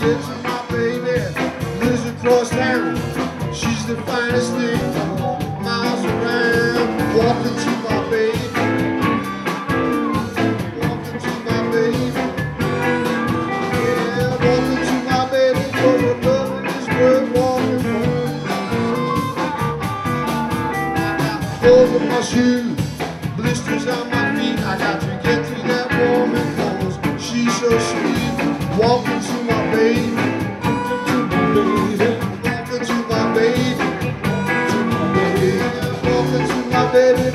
to my baby. Lives across town. She's the finest thing. Miles around. Walking to my baby. Walking to my baby. Yeah, walking to my baby. For the loving is worth walking for. I got holes in my shoes. Blisters on my feet. I got to get to that woman. Cause she's so sweet. Walking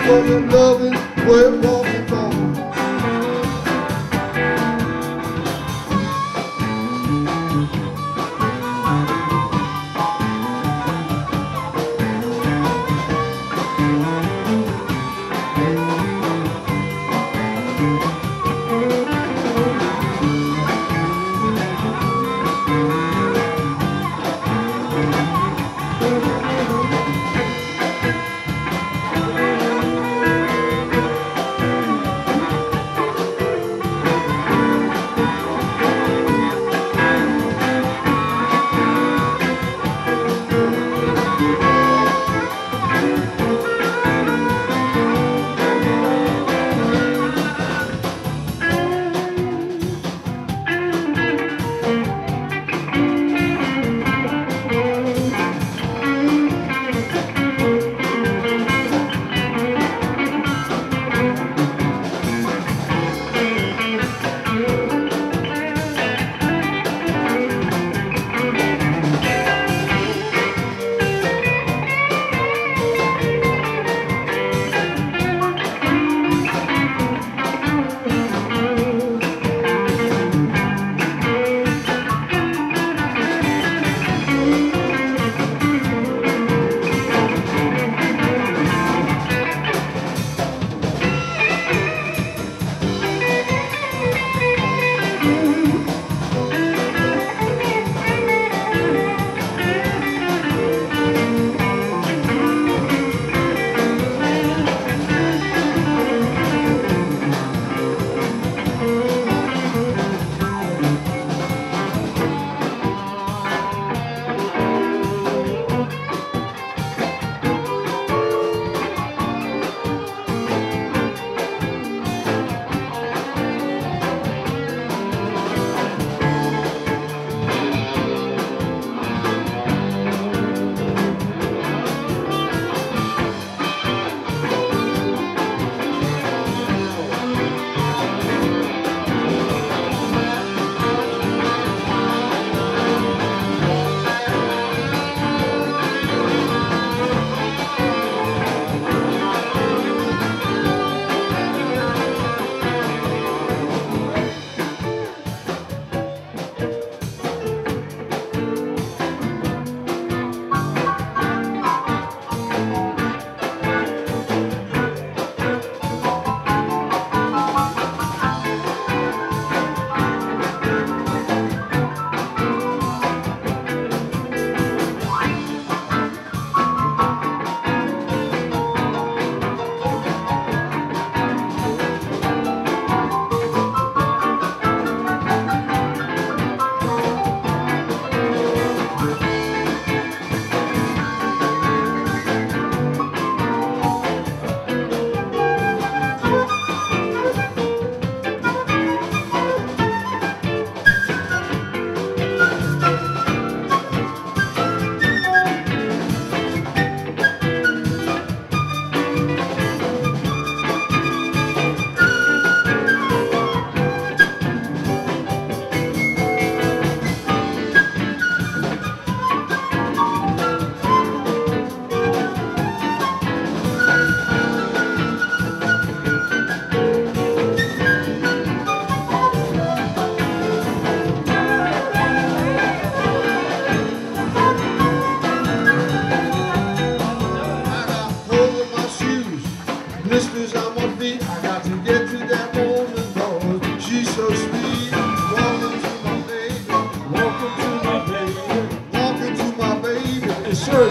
for the loving worth walking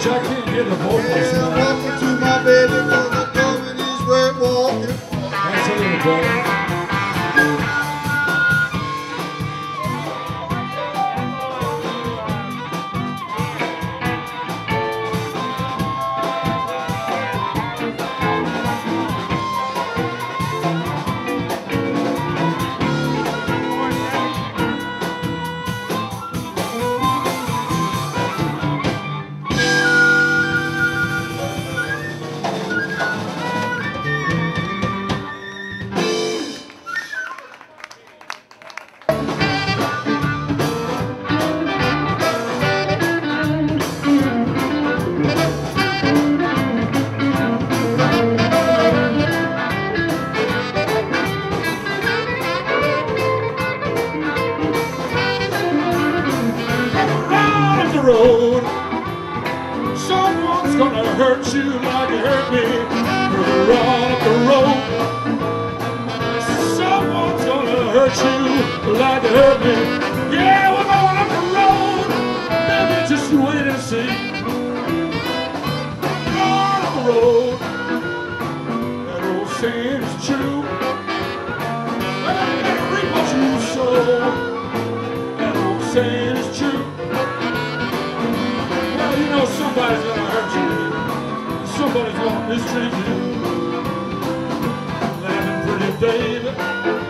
for. I can't get the vocals Yeah, welcome to my baby, gonna come in his way walking. That's a little better. It hurt me. Someone's gonna hurt you like hurt me. Yeah, we're going the road. Just see. On the road. That old saying is true. You gotta reap what you sow. That old saying Mistreat you. Laughing pretty baby.